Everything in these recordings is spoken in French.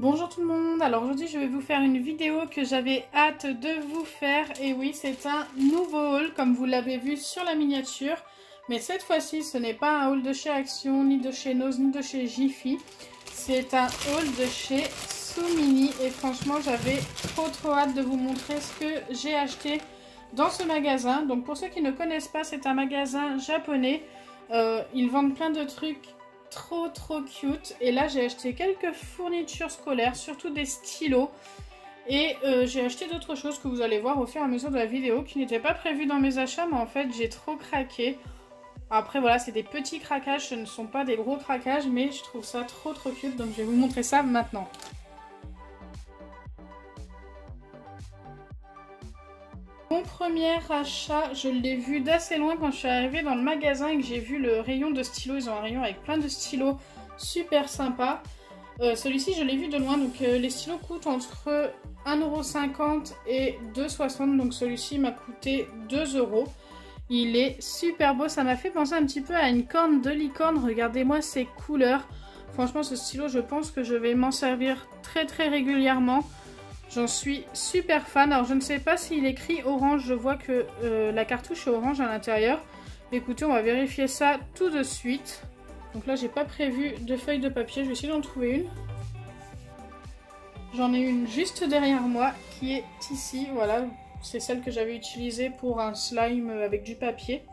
Bonjour tout le monde, alors aujourd'hui je vais vous faire une vidéo que j'avais hâte de vous faire. Et oui c'est un nouveau haul comme vous l'avez vu sur la miniature. Mais cette fois-ci ce n'est pas un haul de chez Action, ni de chez Nose, ni de chez Jiffy. C'est un haul de chez Soumini. Et franchement j'avais trop trop hâte de vous montrer ce que j'ai acheté dans ce magasin. Donc pour ceux qui ne connaissent pas c'est un magasin japonais. Euh, ils vendent plein de trucs trop trop cute. Et là j'ai acheté quelques fournitures scolaires, surtout des stylos. Et euh, j'ai acheté d'autres choses que vous allez voir au fur et à mesure de la vidéo qui n'étaient pas prévues dans mes achats, mais en fait j'ai trop craqué. Après voilà, c'est des petits craquages, ce ne sont pas des gros craquages, mais je trouve ça trop trop cute, donc je vais vous montrer ça maintenant. Mon premier achat, je l'ai vu d'assez loin quand je suis arrivée dans le magasin et que j'ai vu le rayon de stylos. Ils ont un rayon avec plein de stylos super sympa. Euh, celui-ci, je l'ai vu de loin. Donc euh, les stylos coûtent entre 1,50€ et 2,60€. Donc celui-ci m'a coûté 2€. Il est super beau. Ça m'a fait penser un petit peu à une corne de licorne. Regardez-moi ces couleurs. Franchement, ce stylo, je pense que je vais m'en servir très très régulièrement. J'en suis super fan. Alors je ne sais pas s'il écrit orange. Je vois que euh, la cartouche est orange à l'intérieur. Écoutez, on va vérifier ça tout de suite. Donc là, j'ai pas prévu de feuilles de papier. Je vais essayer d'en trouver une. J'en ai une juste derrière moi qui est ici. Voilà, c'est celle que j'avais utilisée pour un slime avec du papier.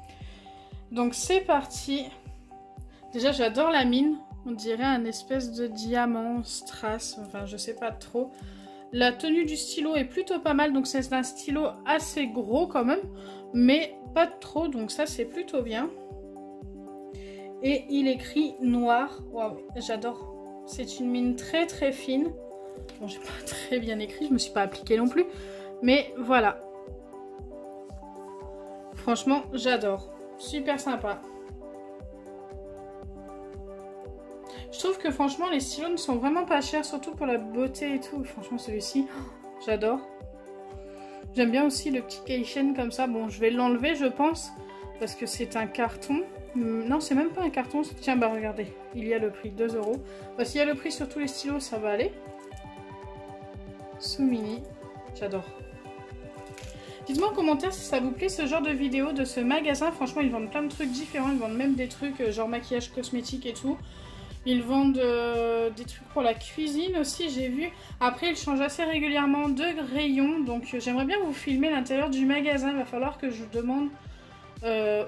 Donc c'est parti. Déjà, j'adore la mine. On dirait un espèce de diamant strass. Enfin, je sais pas trop. La tenue du stylo est plutôt pas mal, donc c'est un stylo assez gros quand même, mais pas trop, donc ça c'est plutôt bien. Et il écrit noir. Waouh, j'adore. C'est une mine très très fine. Bon, j'ai pas très bien écrit, je me suis pas appliquée non plus. Mais voilà. Franchement, j'adore. Super sympa. Je trouve que franchement les stylos ne sont vraiment pas chers, surtout pour la beauté et tout. Franchement celui-ci, j'adore. J'aime bien aussi le petit keychain comme ça. Bon, je vais l'enlever je pense, parce que c'est un carton. Hmm, non, c'est même pas un carton. Tiens, bah regardez, il y a le prix, 2 euros. Bah, s'il y a le prix sur tous les stylos, ça va aller. Soumini, j'adore. Dites-moi en commentaire si ça vous plaît ce genre de vidéo de ce magasin. Franchement, ils vendent plein de trucs différents. Ils vendent même des trucs euh, genre maquillage cosmétique et tout. Ils vendent euh, des trucs pour la cuisine aussi, j'ai vu. Après, ils changent assez régulièrement de rayons. Donc, euh, j'aimerais bien vous filmer l'intérieur du magasin. Il va falloir que je demande euh,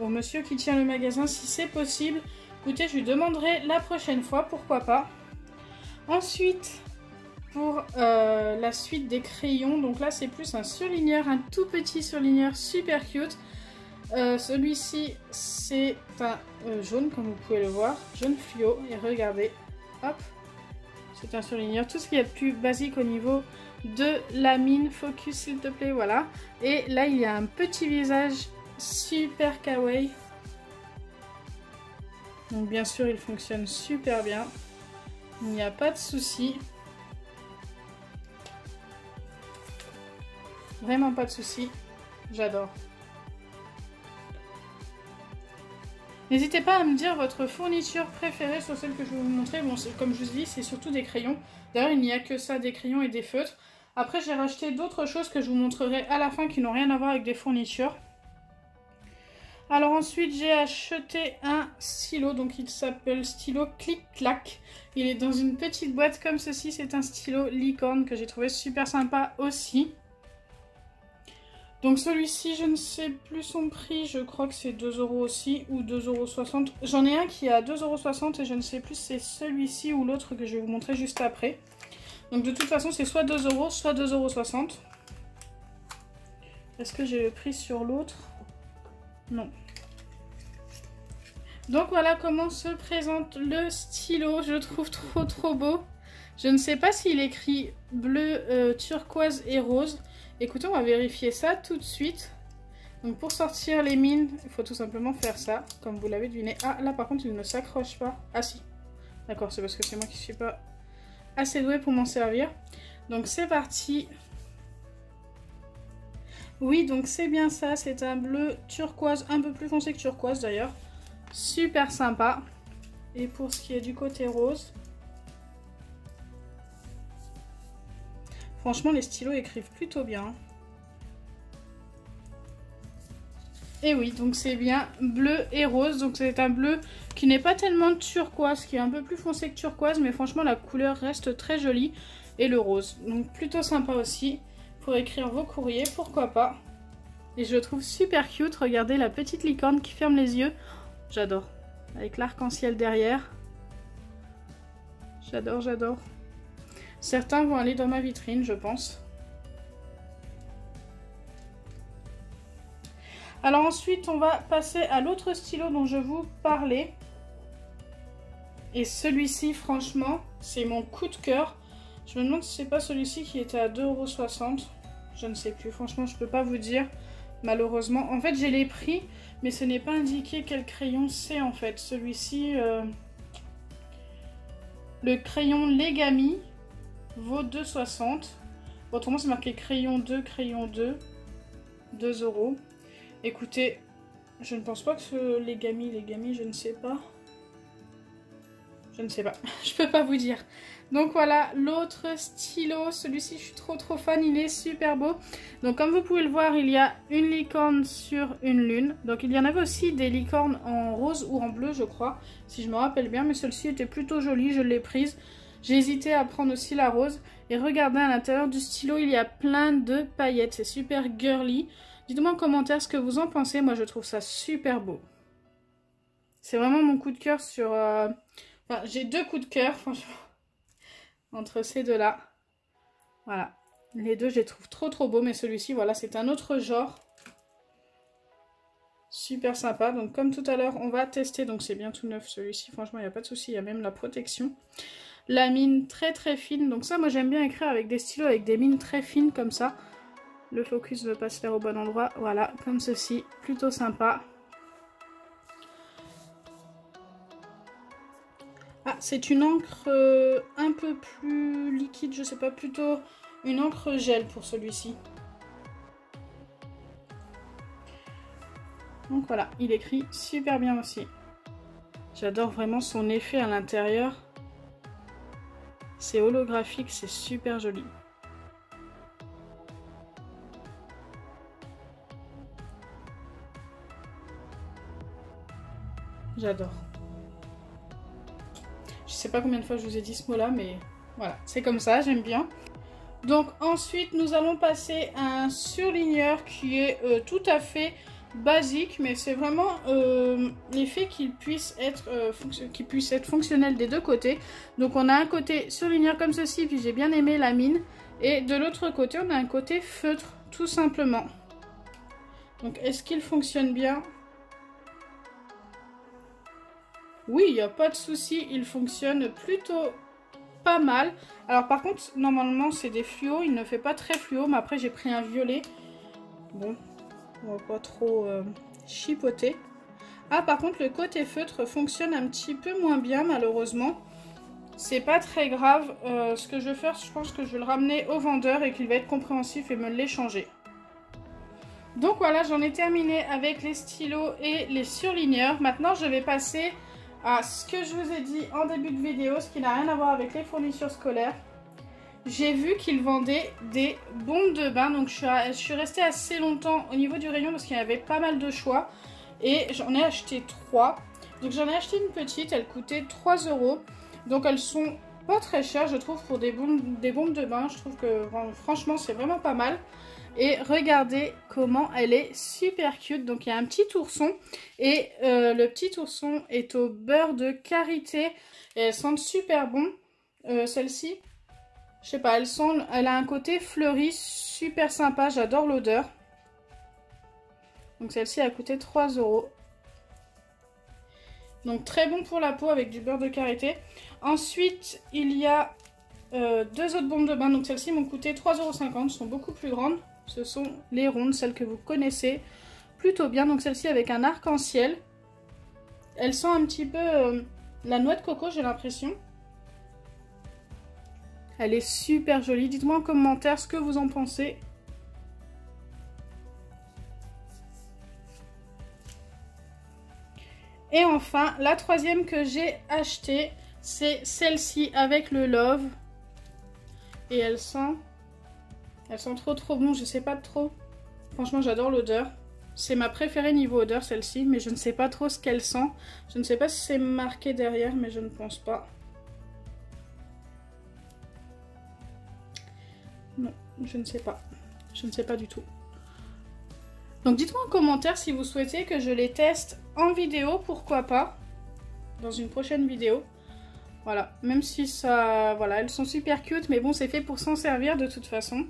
au, monsieur qui tient le magasin si c'est possible. Écoutez, je lui demanderai la prochaine fois, pourquoi pas. Ensuite, pour la suite des crayons, donc là, c'est plus un surligneur, un tout petit surligneur super cute. Euh, celui-ci, c'est un euh, jaune, comme vous pouvez le voir. Jaune fluo. Et regardez, hop, c'est un surligneur. Tout ce qu'il y a de plus basique au niveau de la mine. Focus, s'il te plaît, voilà. Et là, il y a un petit visage super kawaii. Donc, bien sûr, il fonctionne super bien. Il n'y a pas de souci. Vraiment pas de souci. J'adore. N'hésitez pas à me dire votre fourniture préférée sur celle que je vais vous montrer. Comme je vous dis, c'est surtout des crayons. D'ailleurs, il n'y a que ça, des crayons et des feutres. Après, j'ai racheté d'autres choses que je vous montrerai à la fin qui n'ont rien à voir avec des fournitures. Alors ensuite, j'ai acheté un stylo. Donc, il s'appelle stylo Clic-Clac. Il est dans une petite boîte comme ceci. C'est un stylo licorne que j'ai trouvé super sympa aussi. Donc celui-ci, je ne sais plus son prix, je crois que c'est 2 euros aussi, ou 2,60€. J'en ai un qui est à 2,60€ et je ne sais plus si c'est celui-ci ou l'autre que je vais vous montrer juste après. Donc de toute façon, c'est soit 2 euros, soit 2,60€. Est-ce que j'ai le prix sur l'autre? Non. Donc voilà comment se présente le stylo. Je le trouve trop trop beau. Je ne sais pas s'il écrit bleu, euh, turquoise et rose. Écoutez, on va vérifier ça tout de suite. Donc pour sortir les mines, il faut tout simplement faire ça, comme vous l'avez deviné. Ah, là par contre, il ne s'accroche pas. Ah si. D'accord, c'est parce que c'est moi qui ne suis pas assez douée pour m'en servir. Donc c'est parti. Oui, donc c'est bien ça. C'est un bleu turquoise, un peu plus foncé que turquoise d'ailleurs. Super sympa. Et pour ce qui est du côté rose, Franchement, les stylos écrivent plutôt bien. Et oui, donc c'est bien bleu et rose. Donc c'est un bleu qui n'est pas tellement turquoise, qui est un peu plus foncé que turquoise. Mais franchement, la couleur reste très jolie. Et le rose. Donc plutôt sympa aussi pour écrire vos courriers, pourquoi pas. Et je le trouve super cute. Regardez la petite licorne qui ferme les yeux. J'adore. Avec l'arc-en-ciel derrière. J'adore, j'adore. Certains vont aller dans ma vitrine, je pense. Alors ensuite, on va passer à l'autre stylo dont je vous parlais. Et celui-ci, franchement, c'est mon coup de cœur. Je me demande si c'est pas celui-ci qui était à 2,60€. Je ne sais plus. Franchement, je peux pas vous dire. Malheureusement. En fait, j'ai les prix, mais ce n'est pas indiqué quel crayon c'est en fait. Celui-ci, euh, le crayon Legami vaut 2,60. Autrement, c'est marqué crayon 2, crayon 2. 2 euros. Écoutez, je ne pense pas que ce Legami, Legami, je ne sais pas. Je ne sais pas, je peux pas vous dire. Donc voilà, l'autre stylo, celui-ci je suis trop trop fan, il est super beau. Donc comme vous pouvez le voir, il y a une licorne sur une lune. Donc il y en avait aussi des licornes en rose ou en bleu je crois, si je me rappelle bien. Mais celle-ci était plutôt jolie, je l'ai prise. J'ai hésité à prendre aussi la rose. Et regardez à l'intérieur du stylo, il y a plein de paillettes, c'est super girly. Dites-moi en commentaire ce que vous en pensez. Moi, je trouve ça super beau. C'est vraiment mon coup de cœur sur... Euh, enfin, j'ai deux coups de cœur, franchement, entre ces deux-là. Voilà. Les deux, je les trouve trop, trop beaux. Mais celui-ci, voilà, c'est un autre genre. Super sympa. Donc, comme tout à l'heure, on va tester. Donc, c'est bien tout neuf, celui-ci. Franchement, il n'y a pas de souci. Il y a même la protection. La mine très, très fine. Donc, ça, moi, j'aime bien écrire avec des stylos, avec des mines très fines comme ça. Le focus ne veut pas se faire au bon endroit. Voilà, comme ceci. Plutôt sympa. Ah, c'est une encre euh, un peu plus liquide, je sais pas, plutôt une encre gel pour celui-ci. Donc voilà, il écrit super bien aussi. J'adore vraiment son effet à l'intérieur. C'est holographique, c'est super joli. J'adore. Je sais pas combien de fois je vous ai dit ce mot là, mais voilà, c'est comme ça, j'aime bien. Donc ensuite, nous allons passer à un surligneur qui est euh, tout à fait basique, mais c'est vraiment euh, l'effet qu'il puisse, être, euh, puisse être fonctionnel des deux côtés. Donc on a un côté surligneur comme ceci, puis j'ai bien aimé la mine. Et de l'autre côté, on a un côté feutre, tout simplement. Donc est-ce qu'il fonctionne bien? Oui, il n'y a pas de souci, il fonctionne plutôt pas mal. Alors par contre, normalement c'est des fluos, il ne fait pas très fluo, mais après j'ai pris un violet. Bon, on va pas trop euh, chipoter. Ah par contre le côté feutre fonctionne un petit peu moins bien malheureusement. C'est pas très grave, euh, ce que je vais faire, je pense que je vais le ramener au vendeur et qu'il va être compréhensif et me l'échanger. Donc voilà, j'en ai terminé avec les stylos et les surligneurs. Maintenant, je vais passer à ce que je vous ai dit en début de vidéo, ce qui n'a rien à voir avec les fournitures scolaires. J'ai vu qu'ils vendaient des bombes de bain, donc je suis, restée assez longtemps au niveau du rayon parce qu'il y avait pas mal de choix. Et j'en ai acheté trois. Donc j'en ai acheté une petite, elle coûtait 3 euros. Donc elles sont pas très chères je trouve pour des bombes, des bombes de bain. Je trouve que franchement c'est vraiment pas mal. Et regardez comment elle est super cute. Donc il y a un petit ourson. Et euh, le petit ourson est au beurre de karité. Et elles sentent super bon. Euh, celle-ci, je sais pas, elle, a un côté fleuri super sympa. J'adore l'odeur. Donc celle-ci a coûté 3 euros. Donc très bon pour la peau avec du beurre de karité. Ensuite, il y a euh, deux autres bombes de bain. Donc celles-ci m'ont coûté 3,50€. sont beaucoup plus grandes ce sont les rondes, celles que vous connaissez plutôt bien. Donc celle-ci avec un arc-en-ciel. Elle sent un petit peu euh, la noix de coco, j'ai l'impression. Elle est super jolie. Dites-moi en commentaire ce que vous en pensez. Et enfin, la troisième que j'ai achetée, c'est celle-ci avec le Love. Et elle sent Elles sont trop trop bon, je sais pas trop. Franchement, j'adore l'odeur. C'est ma préférée niveau odeur, celle-ci, mais je ne sais pas trop ce qu'elle sent. Je ne sais pas si c'est marqué derrière, mais je ne pense pas. Je ne sais pas. Je ne sais pas du tout. Donc dites-moi en commentaire si vous souhaitez que je les teste en vidéo, pourquoi pas, dans une prochaine vidéo. Voilà, même si ça... Voilà, elles sont super cute, mais bon, c'est fait pour s'en servir de toute façon.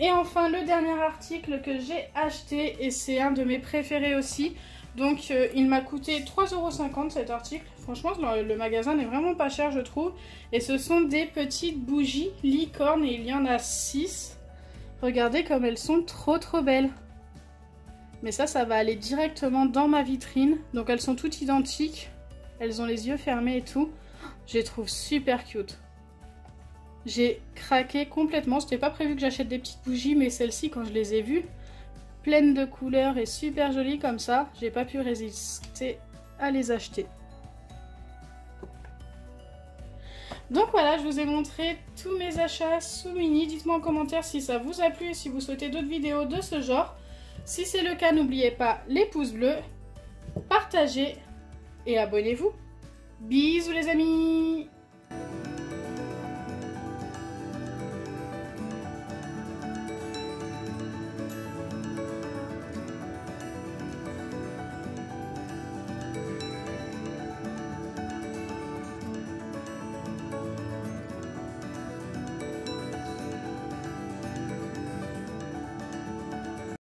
Et enfin, le dernier article que j'ai acheté, et c'est un de mes préférés aussi. Donc, euh, il m'a coûté 3,50€ cet article. Franchement, le, magasin n'est vraiment pas cher, je trouve. Et ce sont des petites bougies licorne, et il y en a 6. Regardez comme elles sont trop trop belles. Mais ça, ça va aller directement dans ma vitrine. Donc, elles sont toutes identiques. Elles ont les yeux fermés et tout. Je les trouve super cute. J'ai craqué complètement. C'était pas prévu que j'achète des petites bougies, mais celles-ci, quand je les ai vues, pleines de couleurs et super jolies comme ça, j'ai pas pu résister à les acheter. Donc voilà, je vous ai montré tous mes achats sous mini. Dites-moi en commentaire si ça vous a plu et si vous souhaitez d'autres vidéos de ce genre. Si c'est le cas, n'oubliez pas les pouces bleus, partagez et abonnez-vous. Bisous les amis